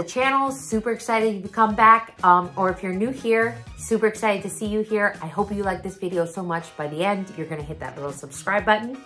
the channel. Super excited to come back. Um, or if you're new here, super excited to see you here. I hope you like this video so much. By the end, you're gonna hit that little subscribe button.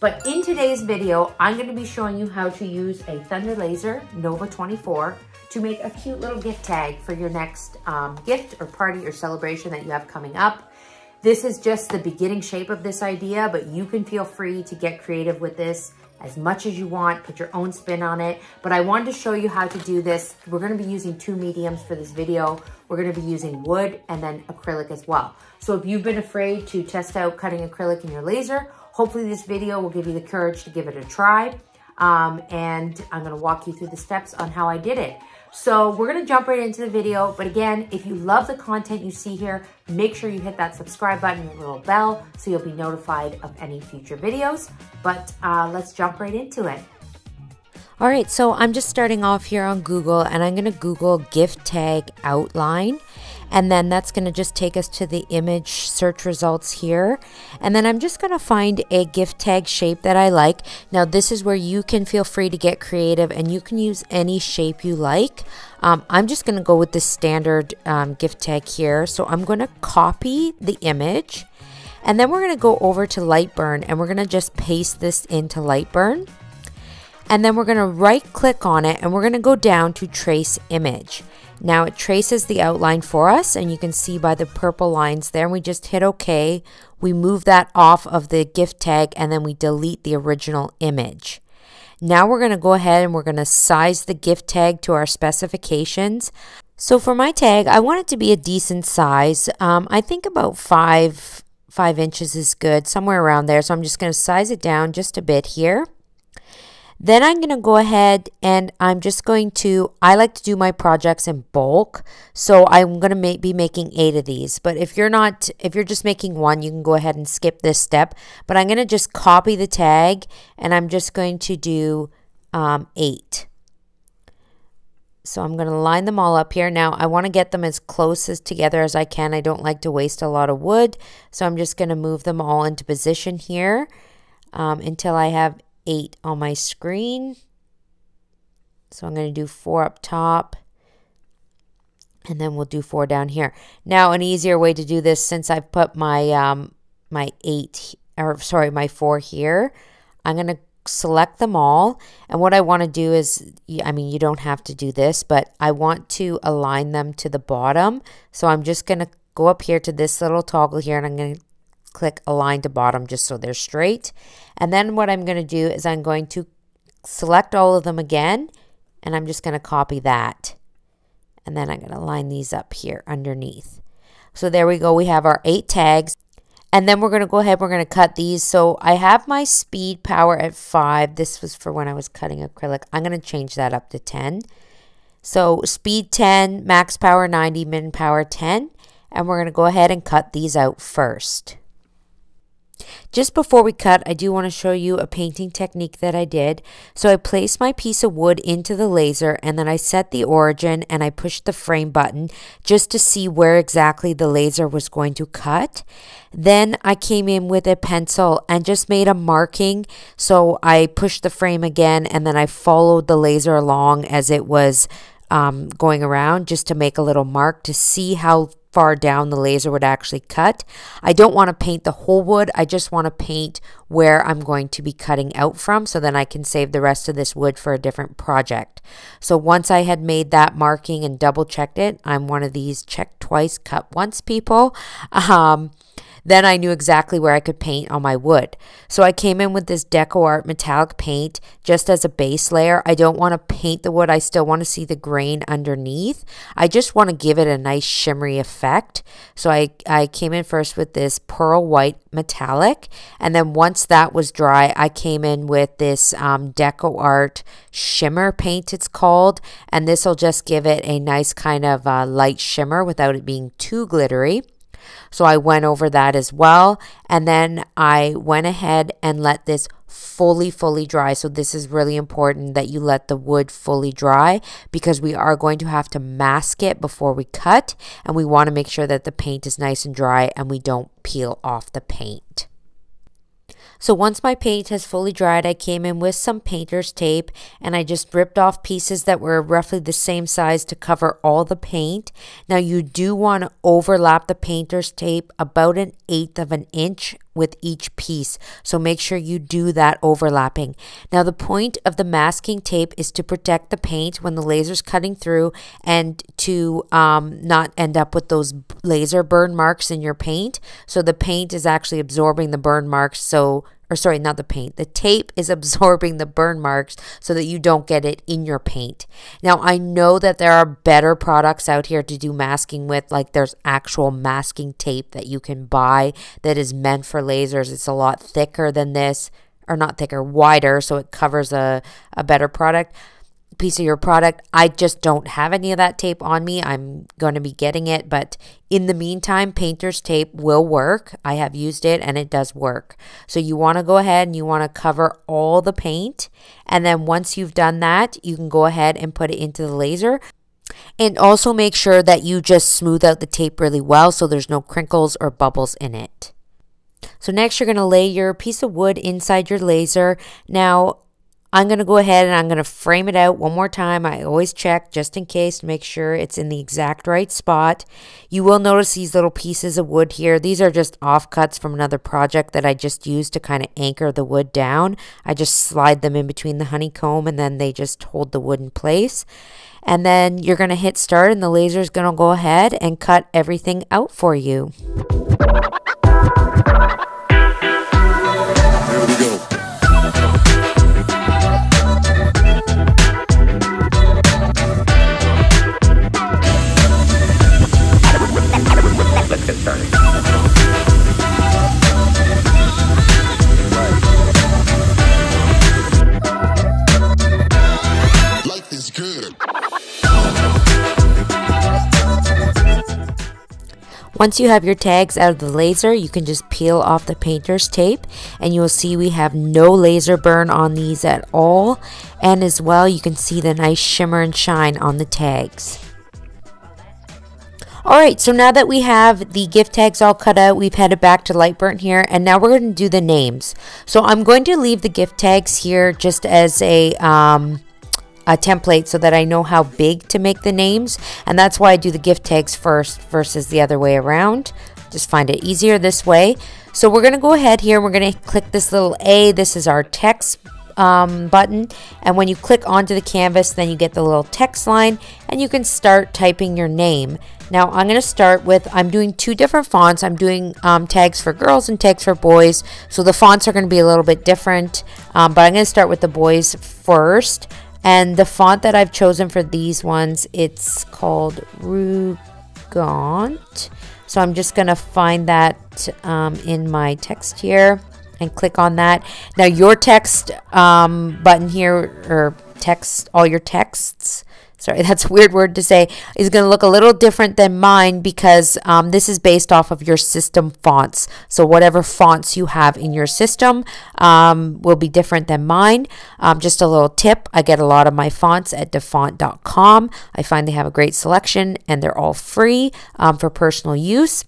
But in today's video, I'm gonna be showing you how to use a Thunder Laser Nova 24 to make a cute little gift tag for your next um, gift or party or celebration that you have coming up. This is just the beginning shape of this idea, but you can feel free to get creative with this as much as you want, put your own spin on it. But I wanted to show you how to do this. We're gonna be using two mediums for this video. We're gonna be using wood and then acrylic as well. So if you've been afraid to test out cutting acrylic in your laser, hopefully this video will give you the courage to give it a try. Um, and I'm gonna walk you through the steps on how I did it. So we're gonna jump right into the video. But again, if you love the content you see here, make sure you hit that subscribe button and little bell so you'll be notified of any future videos. But uh, let's jump right into it. All right, so I'm just starting off here on Google and I'm gonna Google gift tag outline and then that's going to just take us to the image search results here. And then I'm just going to find a gift tag shape that I like. Now this is where you can feel free to get creative and you can use any shape you like. Um, I'm just going to go with the standard um, gift tag here. So I'm going to copy the image. And then we're going to go over to Lightburn and we're going to just paste this into Lightburn and then we're going to right click on it and we're going to go down to trace image now it traces the outline for us and you can see by the purple lines there. We just hit OK. We move that off of the gift tag and then we delete the original image. Now we're going to go ahead and we're going to size the gift tag to our specifications. So for my tag, I want it to be a decent size. Um, I think about five, five inches is good, somewhere around there. So I'm just going to size it down just a bit here. Then I'm going to go ahead and I'm just going to, I like to do my projects in bulk. So I'm going to be making eight of these. But if you're not, if you're just making one, you can go ahead and skip this step. But I'm going to just copy the tag and I'm just going to do um, eight. So I'm going to line them all up here. Now I want to get them as close as together as I can. I don't like to waste a lot of wood. So I'm just going to move them all into position here um, until I have 8 on my screen. So I'm going to do 4 up top. And then we'll do 4 down here. Now, an easier way to do this, since I've put my, um, my 8, or sorry, my 4 here, I'm going to select them all. And what I want to do is, I mean, you don't have to do this, but I want to align them to the bottom. So I'm just going to go up here to this little toggle here and I'm going to click align to bottom just so they're straight. And then what I'm going to do is I'm going to select all of them again and I'm just going to copy that. And then I'm going to line these up here underneath. So there we go. We have our eight tags. And then we're going to go ahead, we're going to cut these. So I have my speed power at 5. This was for when I was cutting acrylic. I'm going to change that up to 10. So speed 10, max power 90, min power 10. And we're going to go ahead and cut these out first. Just before we cut, I do want to show you a painting technique that I did. So I placed my piece of wood into the laser and then I set the origin and I pushed the frame button just to see where exactly the laser was going to cut. Then I came in with a pencil and just made a marking. So I pushed the frame again and then I followed the laser along as it was um, going around just to make a little mark to see how far down the laser would actually cut. I don't want to paint the whole wood. I just want to paint where I'm going to be cutting out from so then I can save the rest of this wood for a different project. So once I had made that marking and double checked it, I'm one of these check twice, cut once people. Um, then I knew exactly where I could paint on my wood. So I came in with this DecoArt metallic paint just as a base layer. I don't want to paint the wood. I still want to see the grain underneath. I just want to give it a nice shimmery effect. So I, I came in first with this pearl white metallic. And then once that was dry, I came in with this um, DecoArt shimmer paint, it's called. And this will just give it a nice kind of uh, light shimmer without it being too glittery. So I went over that as well. And then I went ahead and let this fully, fully dry. So this is really important that you let the wood fully dry because we are going to have to mask it before we cut. And we want to make sure that the paint is nice and dry and we don't peel off the paint. So once my paint has fully dried, I came in with some painter's tape and I just ripped off pieces that were roughly the same size to cover all the paint. Now you do want to overlap the painter's tape about an eighth of an inch with each piece. So make sure you do that overlapping. Now the point of the masking tape is to protect the paint when the laser's cutting through and to um, not end up with those laser burn marks in your paint. So the paint is actually absorbing the burn marks so or sorry, not the paint. The tape is absorbing the burn marks so that you don't get it in your paint. Now, I know that there are better products out here to do masking with, like there's actual masking tape that you can buy that is meant for lasers. It's a lot thicker than this, or not thicker, wider, so it covers a, a better product piece of your product. I just don't have any of that tape on me. I'm going to be getting it, but in the meantime, painter's tape will work. I have used it and it does work. So you want to go ahead and you want to cover all the paint. And then once you've done that, you can go ahead and put it into the laser. And also make sure that you just smooth out the tape really well so there's no crinkles or bubbles in it. So next you're going to lay your piece of wood inside your laser. Now I'm going to go ahead and I'm going to frame it out one more time. I always check just in case to make sure it's in the exact right spot. You will notice these little pieces of wood here. These are just offcuts from another project that I just used to kind of anchor the wood down. I just slide them in between the honeycomb and then they just hold the wood in place. And then you're going to hit start and the laser is going to go ahead and cut everything out for you. Once you have your tags out of the laser, you can just peel off the painter's tape and you will see we have no laser burn on these at all. And as well, you can see the nice shimmer and shine on the tags. Alright, so now that we have the gift tags all cut out, we've headed back to Lightburn here, and now we're going to do the names. So I'm going to leave the gift tags here just as a... Um, template so that I know how big to make the names. And that's why I do the gift tags first versus the other way around. Just find it easier this way. So we're going to go ahead here. We're going to click this little A. This is our text um, button. And when you click onto the canvas, then you get the little text line and you can start typing your name. Now I'm going to start with, I'm doing two different fonts. I'm doing um, tags for girls and tags for boys. So the fonts are going to be a little bit different. Um, but I'm going to start with the boys first. And the font that I've chosen for these ones, it's called Rugant. So I'm just going to find that um, in my text here and click on that. Now your text um, button here, or text, all your texts, sorry, that's a weird word to say, is going to look a little different than mine because um, this is based off of your system fonts. So whatever fonts you have in your system um, will be different than mine. Um, just a little tip, I get a lot of my fonts at dafont.com. I find they have a great selection and they're all free um, for personal use.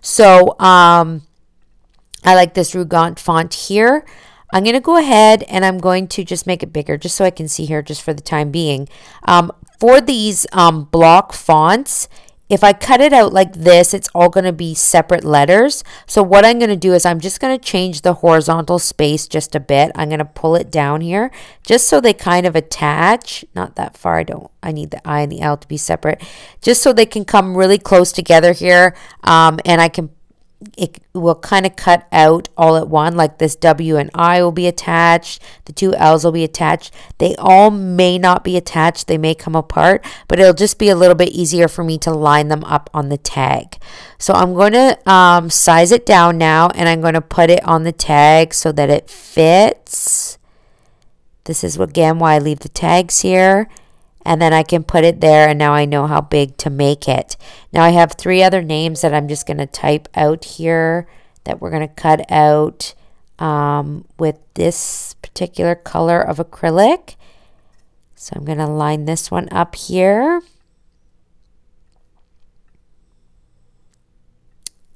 So um, I like this Rugant font here. I'm going to go ahead and I'm going to just make it bigger just so I can see here just for the time being. Um, for these um, block fonts, if I cut it out like this, it's all going to be separate letters. So what I'm going to do is I'm just going to change the horizontal space just a bit. I'm going to pull it down here just so they kind of attach. Not that far. I don't. I need the I and the L to be separate. Just so they can come really close together here. Um, and I can it will kind of cut out all at one like this W and I will be attached the two L's will be attached. They all may not be attached they may come apart but it'll just be a little bit easier for me to line them up on the tag. So I'm going to um, size it down now and I'm going to put it on the tag so that it fits. This is again why I leave the tags here and then I can put it there and now I know how big to make it. Now I have three other names that I'm just going to type out here that we're going to cut out um, with this particular color of acrylic. So I'm going to line this one up here.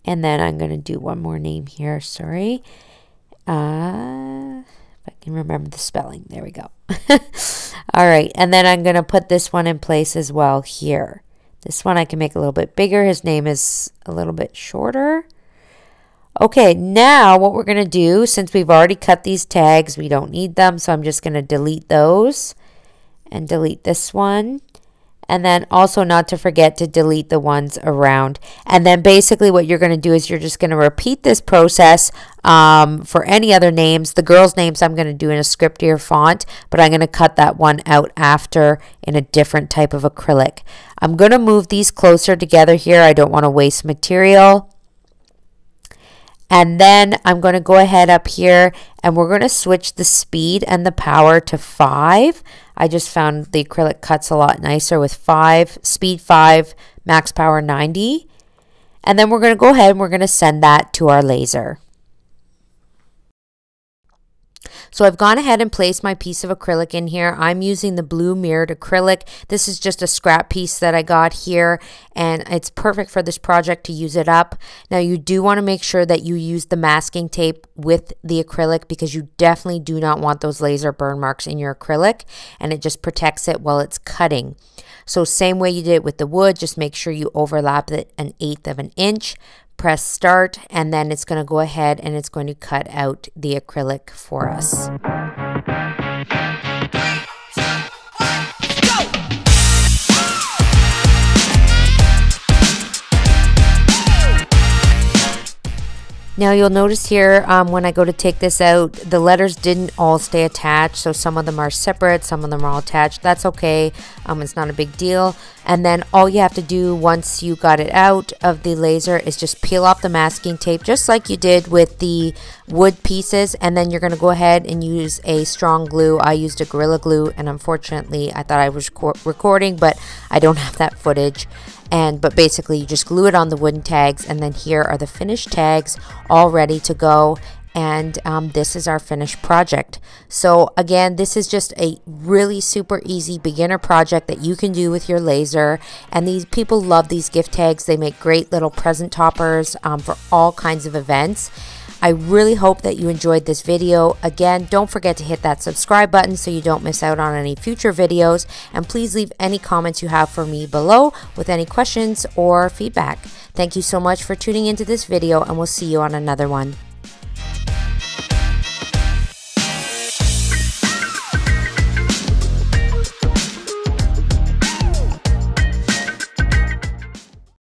And then I'm going to do one more name here, sorry. Uh, can remember the spelling. There we go. All right, and then I'm going to put this one in place as well here. This one I can make a little bit bigger. His name is a little bit shorter. Okay, now what we're going to do, since we've already cut these tags, we don't need them, so I'm just going to delete those and delete this one. And then also not to forget to delete the ones around. And then basically what you're going to do is you're just going to repeat this process um, for any other names. The girls' names I'm going to do in a scriptier font, but I'm going to cut that one out after in a different type of acrylic. I'm going to move these closer together here. I don't want to waste material. And then I'm going to go ahead up here and we're going to switch the speed and the power to 5. I just found the acrylic cuts a lot nicer with 5, speed 5, max power 90. And then we're going to go ahead and we're going to send that to our laser. So I've gone ahead and placed my piece of acrylic in here. I'm using the blue mirrored acrylic. This is just a scrap piece that I got here and it's perfect for this project to use it up. Now you do want to make sure that you use the masking tape with the acrylic because you definitely do not want those laser burn marks in your acrylic and it just protects it while it's cutting. So same way you did it with the wood, just make sure you overlap it an eighth of an inch press start and then it's going to go ahead and it's going to cut out the acrylic for us. Now you'll notice here um, when I go to take this out, the letters didn't all stay attached. So some of them are separate, some of them are all attached. That's okay. Um, it's not a big deal. And then all you have to do once you got it out of the laser is just peel off the masking tape just like you did with the wood pieces. And then you're going to go ahead and use a strong glue. I used a Gorilla Glue and unfortunately I thought I was recording but I don't have that footage and but basically you just glue it on the wooden tags and then here are the finished tags all ready to go and um, this is our finished project. So again, this is just a really super easy beginner project that you can do with your laser. And these people love these gift tags. They make great little present toppers um, for all kinds of events. I really hope that you enjoyed this video. Again, don't forget to hit that subscribe button so you don't miss out on any future videos. And please leave any comments you have for me below with any questions or feedback. Thank you so much for tuning into this video and we'll see you on another one.